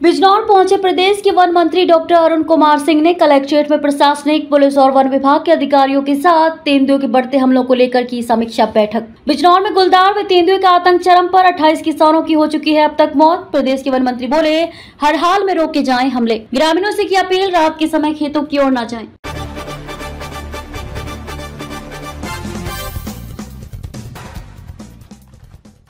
बिजनौर पहुँचे प्रदेश के वन मंत्री डॉक्टर अरुण कुमार सिंह ने कलेक्ट्रेट में प्रशासनिक, पुलिस और वन विभाग के अधिकारियों के साथ तेंदुए के बढ़ते हमलों को लेकर की समीक्षा बैठक। बिजनौर में गुलदार में तेंदुए का आतंक चरम पर 28 किसानों की हो चुकी है अब तक मौत। प्रदेश के वन मंत्री बोले, हर हाल में रोके जाए हमले। ग्रामीणों ऐसी की अपील, रात के समय खेतों की ओर न जाएँ।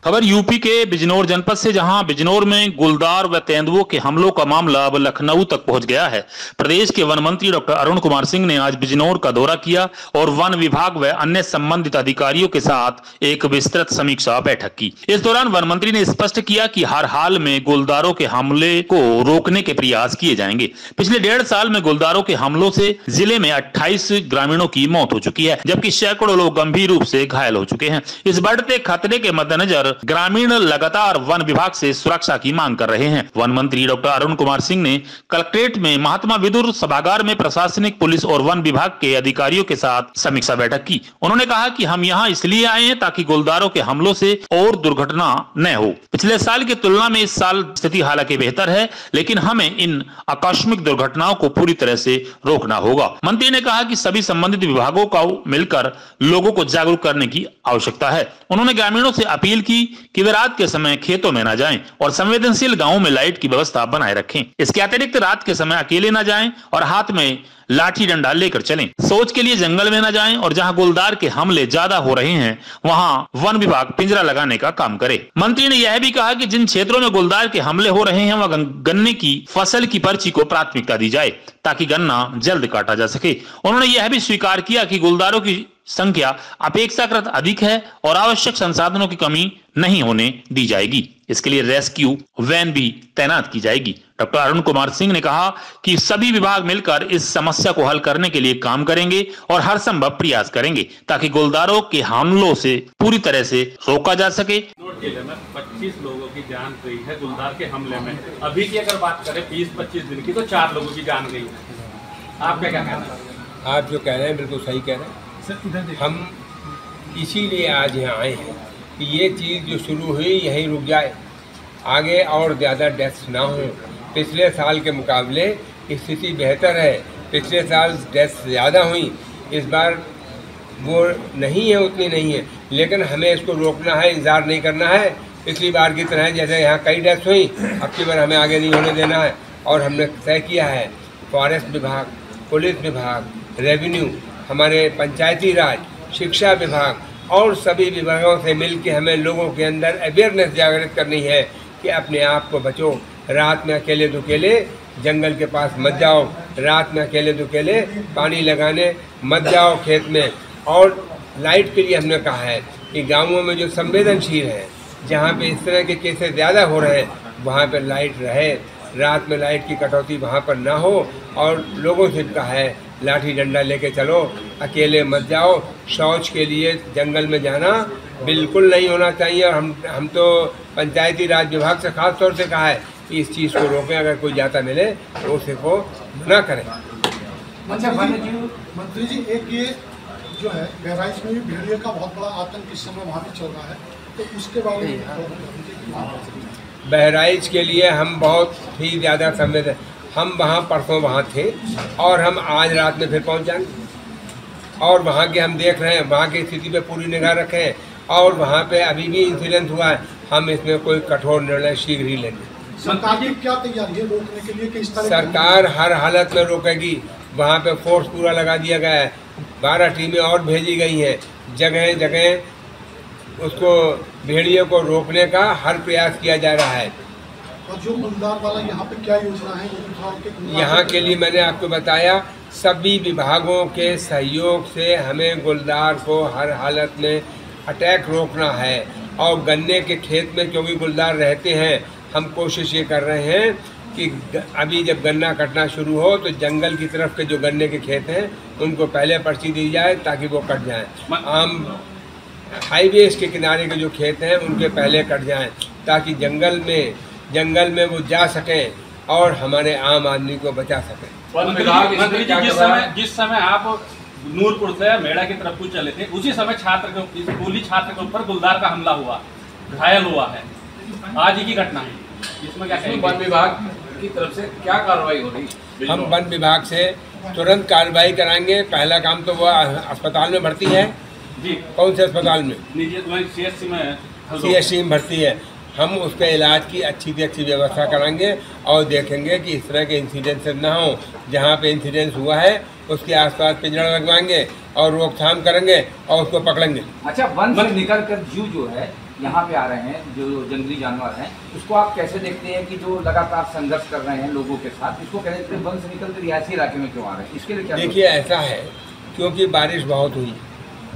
खबर यूपी के बिजनौर जनपद से, जहाँ बिजनौर में गुलदार व तेंदुओं के हमलों का मामला अब लखनऊ तक पहुँच गया है। प्रदेश के वन मंत्री डॉक्टर अरुण कुमार सिंह ने आज बिजनौर का दौरा किया और वन विभाग व अन्य संबंधित अधिकारियों के साथ एक विस्तृत समीक्षा बैठक की। इस दौरान वन मंत्री ने स्पष्ट किया कि हर हाल में गुलदारों के हमले को रोकने के प्रयास किए जाएँगे। पिछले डेढ़ साल में गुलदारों के हमलों से ज़िले में अट्ठाईस ग्रामीणों की मौत हो चुकी है, जबकि सैकड़ों लोग गंभीर रूप से घायल हो चुके हैं। इस बढ़ते खतरे के मद्देनजर ग्रामीण लगातार वन विभाग से सुरक्षा की मांग कर रहे हैं। वन मंत्री डॉक्टर अरुण कुमार सिंह ने कलेक्ट्रेट में महात्मा विदुर सभागार में प्रशासनिक पुलिस और वन विभाग के अधिकारियों के साथ समीक्षा बैठक की। उन्होंने कहा कि हम यहाँ इसलिए आए हैं ताकि गुलदारों के हमलों से और दुर्घटना न हो। पिछले साल की तुलना में इस साल स्थिति हालाँकि बेहतर है, लेकिन हमें इन आकस्मिक दुर्घटनाओं को पूरी तरह से रोकना होगा। मंत्री ने कहा कि सभी संबंधित विभागों को मिलकर लोगों को जागरूक करने की आवश्यकता है। उन्होंने ग्रामीणों से अपील की कि वे रात के समय खेतों में न जाएँ और संवेदनशील गाँवों में लाइट की व्यवस्था बनाए रखें। इसके अतिरिक्त रात के समय अकेले न जाएँ और हाथ में लाठी डंडा लेकर चलें। सोच के लिए जंगल में न जाएँ और जहाँ गुलदार के हमले ज़्यादा हो रहे हैं, वहाँ वन विभाग पिंजरा लगाने का काम करे। मंत्री ने यह भी कहा कि जिन क्षेत्रों में गुलदार के हमले हो रहे हैं, वहाँ गन्ने की फ़सल की पर्ची को प्राथमिकता दी जाए, ताकि गन्ना जल्द काटा जा सके। उन्होंने यह भी स्वीकार किया कि गुलदारों की संख्या अपेक्षाकृत अधिक है और आवश्यक संसाधनों की कमी नहीं होने दी जाएगी। इसके लिए रेस्क्यू वैन भी तैनात की जाएगी। डॉक्टर अरुण कुमार सिंह ने कहा कि सभी विभाग मिलकर इस समस्या को हल करने के लिए काम करेंगे और हर संभव प्रयास करेंगे ताकि गुलदारों के हमलों से पूरी तरह से रोका जा सके। ज़िले में 25 लोगों की जान गई है गुलदार के हमले में। अभी की अगर बात करें 20-25 दिन की तो चार लोगों की जान गई है। आपका क्या कहना आप जो कह रहे हैं बिल्कुल सही कह रहे हैं। हम इसीलिए आज यहाँ आए हैं कि ये चीज़ जो शुरू हुई, यहीं रुक जाए। आगे और ज़्यादा डेथ्स ना हो। पिछले साल के मुकाबले स्थिति बेहतर है। पिछले साल डेथ्स ज़्यादा हुई। इस बार वो नहीं है, उतनी नहीं है। लेकिन हमें इसको रोकना है, इंतज़ार नहीं करना है। पिछली बार की तरह जैसे यहाँ कई डेथ्स हुई, अब की बार हमें आगे नहीं होने देना है। और हमने तय किया है फॉरेस्ट विभाग, पुलिस विभाग रेवेन्यू हमारे पंचायती राज, शिक्षा विभाग और सभी विभागों से मिल के हमें लोगों के अंदर अवेयरनेस जागृत करनी है कि अपने आप को बचो। रात में अकेले दुकेले, जंगल के पास मत जाओ। रात में अकेले दुकेले, पानी लगाने मत जाओ खेत में। और लाइट के लिए हमने कहा है कि गाँवों में जो संवेदनशील है, जहाँ पे इस तरह के केसेस ज़्यादा हो रहे हैं, वहाँ पर लाइट रहे। रात में लाइट की कटौती वहाँ पर ना हो। और लोगों से कहा है लाठी डंडा लेके चलो अकेले मत जाओ शौच के लिए जंगल में जाना बिल्कुल नहीं होना चाहिए। और हम हम तो पंचायती राज विभाग से खास तौर से कहा है कि इस चीज़ को रोकें अगर कोई जाता मिले तो उसे को मना करें। अच्छा मंत्री जी एक ये जो है बहराइच में भी भेड़िए का बहुत बड़ा आतंक इस समय वहाँ भी चल रहा है तो उसके बारे में बहराइच के लिए हम बहुत ही ज़्यादा संवेदन हम वहाँ परसों वहाँ थे और हम आज रात में फिर पहुँच जाएँगे। और वहाँ के हम देख रहे हैं वहाँ की स्थिति पे पूरी निगाह रखें और वहाँ पे अभी भी इंसिडेंट हुआ है हम इसमें कोई कठोर निर्णय शीघ्र ही लेंगे। सरकार की क्या तैयारी है रोकने के लिए किस तरह सरकार हर हालत में रोकेगी। वहाँ पे फोर्स पूरा लगा दिया गया है। बारह टीमें और भेजी गई हैं। जगह जगह उसको भेड़ियों को रोकने का हर प्रयास किया जा रहा है। और जो गुलदार वाला यहाँ पे क्या योजना है यहाँ के लिए मैंने आपको बताया सभी विभागों के सहयोग से हमें गुलदार को हर हालत में अटैक रोकना है। और गन्ने के खेत में क्योंकि गुलदार रहते हैं हम कोशिश ये कर रहे हैं कि अभी जब गन्ना कटना शुरू हो तो जंगल की तरफ़ के जो गन्ने के खेत हैं उनको पहले पर्ची दी जाए ताकि वो कट जाएँ। आम हाईवेज के किनारे के जो खेत हैं उनके पहले कट जाएँ ताकि जंगल में जंगल में वो जा सकें और हमारे आम आदमी को बचा सकें। मंत्री जी जिस समय जिस समय आप नूरपुर से मेड़ा की तरफ़ को चले थे उसी समय छात्र के स्कूली छात्र के ऊपर गुलदार का हमला हुआ घायल हुआ है। आज ही की घटना है। इसमें क्या वन विभाग की तरफ़ से क्या कार्रवाई हो रही? है हम वन विभाग से तुरंत कार्रवाई कराएँगे। पहला काम तो वो अस्पताल में भर्ती है। जी। कौन से अस्पताल में? सी एस सी में सी एस सी में भर्ती है। हम उसके इलाज की अच्छी से अच्छी व्यवस्था कराएँगे और देखेंगे कि इस तरह के इंसिडेंस ना हो। जहाँ पे इंसिडेंस हुआ है उसके आसपास पिंजरा लगवाएँगे और रोकथाम करेंगे और उसको पकड़ेंगे। अच्छा वन से निकल कर जू जो है यहाँ पे आ रहे हैं जो जंगली जानवर हैं उसको आप कैसे देखते हैं कि जो लगातार संघर्ष कर रहे हैं लोगों के साथ? इसको कहते हैं वन से निकल कर रिहायशी इलाके में क्यों आ रहे हैं? इसके लिए क्या देखिए ऐसा है क्योंकि बारिश बहुत हुई।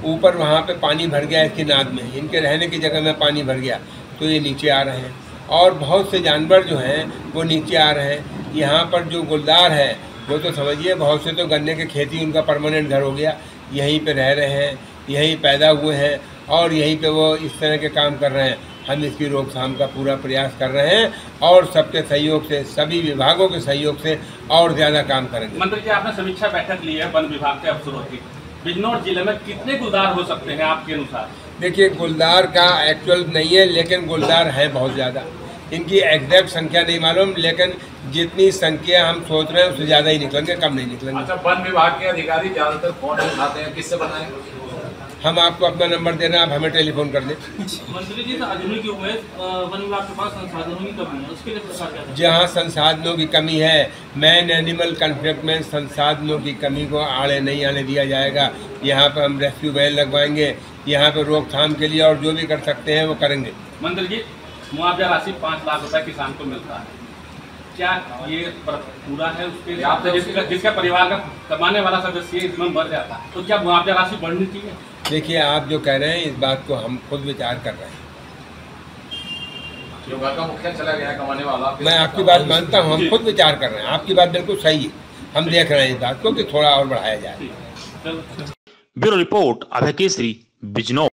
ऊपर वहाँ पे पानी भर गया इसकी नाद में। इनके रहने की जगह में पानी भर गया। तो ये नीचे आ रहे हैं। और बहुत से जानवर जो हैं, वो नीचे आ रहे हैं। यहाँ पर जो गुलदार है, वो तो समझिए बहुत से तो गन्ने के खेती उनका परमानेंट घर हो गया। यहीं पे रह रहे हैं, यहीं पैदा हुए हैं और यहीं पे वो इस तरह के काम कर रहे हैं। हम इसकी रोकथाम का पूरा प्रयास कर रहे हैं और सबके सहयोग से, सभी विभागों के सहयोग से और ज़्यादा काम करेंगे। मंत्री जी, आपने समीक्षा बैठक ली है, वन विभाग के अफसरों की। बिजनौर ज़िले में कितने गुलदार हो सकते हैं आपके अनुसार? देखिए गुलदार का एक्चुअल नहीं है लेकिन गुलदार है बहुत ज़्यादा। इनकी एग्जैक्ट संख्या नहीं मालूम लेकिन जितनी संख्या हम सोच रहे हैं उससे ज़्यादा ही निकलेंगे कम नहीं निकलेंगे। अच्छा वन विभाग के अधिकारी ज़्यादातर कौन उठाते हैं किससे बनाए हम आपको अपना नंबर देना आप हमें टेलीफोन कर दें। मंत्री जी तो आधुनिक युग में वन विभाग के पास संसाधनों की कमी है उसके लिए सरकार क्या जहाँ संसाधनों की कमी है मैन एनिमल कन्फ्लिक्ट में संसाधनों की कमी को आड़े नहीं आने दिया जाएगा। यहाँ पर हम रेस्क्यू वैन लगवाएँगे यहाँ पर रोकथाम के लिए और जो भी कर सकते हैं वो करेंगे। मंत्री जी मुआवजा राशि पाँच लाख रुपए किसान को मिलता है। क्या ये पूरा है उसके लिए? तो जिसका परिवार का कमाने वाला सदस्य इसमें मर जाता है। तो क्या मुआवजा राशि बढ़नी चाहिए? देखिए आप जो कह रहे हैं इस बात को हम खुद विचार कर रहे हैं। जो का मुखिया चला गया कमाने वाला मैं आपकी बात मानता हूँ हम खुद विचार कर रहे हैं। आपकी बात बिल्कुल सही है। हम देख रहे हैं इस बात को कि थोड़ा और बढ़ाया जाए। Bureau report Abhay Kesari Bijnor.